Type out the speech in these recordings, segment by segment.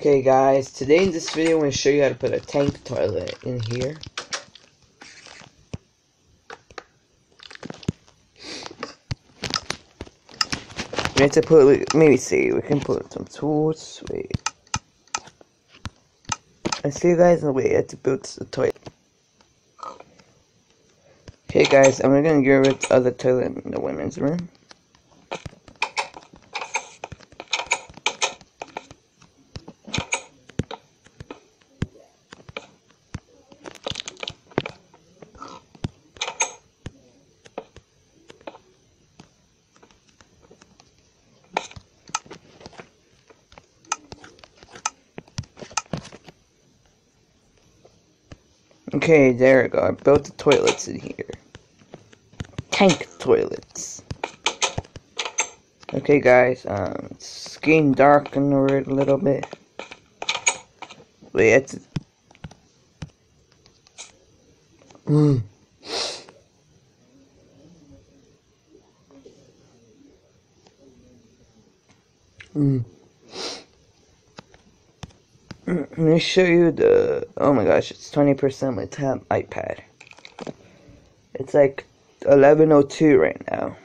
Okay guys, today in this video I'm going to show you how to put a tank toilet in here. We have to put, maybe see, we can put some tools, wait. I see you guys, the way I have to build the toilet. Okay guys, I'm gonna get rid of the toilet in the women's room. Okay, there we go. I built the toilets in here. Tank toilets. Okay, guys, um, it's getting dark in the a little bit. Wait, it's... Mm. Mm. Let me show you the. Oh my gosh, it's 20% my tab iPad. It's like 11:02 right now.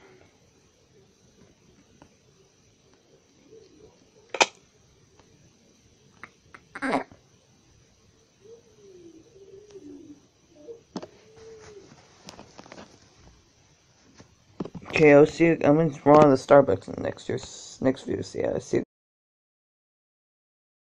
Okay, I'll see you. I'm in front of the Starbucks in the next year, next video. See, I see you guys.